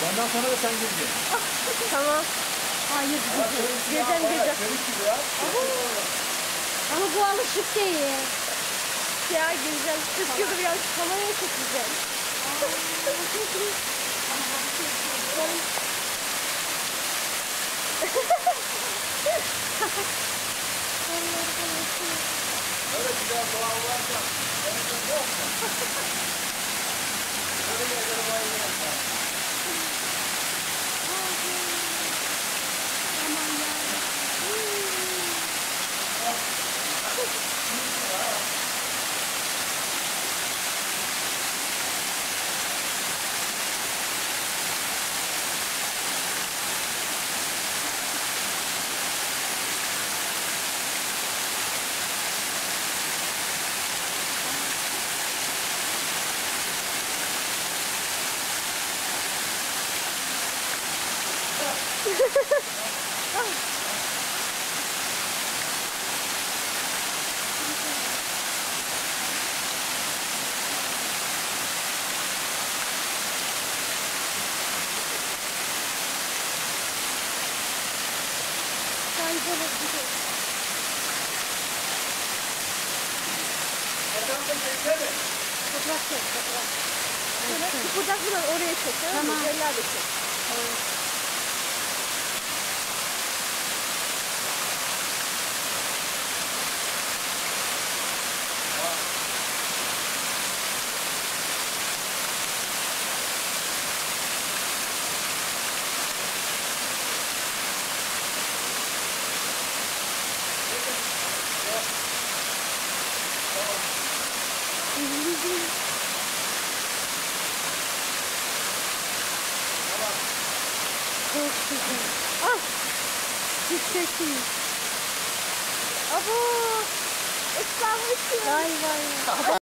Bundan sonra da sen gireceksin. Tamam. Hayır Gecem gece. Çelik gibi ya. Ama bu alışık değil. Ya gireceğim. Kız gibi ya şu kameraya çekeceğim. Öyle güzel doğa varsa. Benim de yok Efendim bekle mi? Fotoğraf çek, fotoğraf. Şöyle kıpırdaklar oraya çek. Tamam. Eller de çek. Çok güzel. Ah! Çiçekli. Abo! Islanmışım. Vay vay.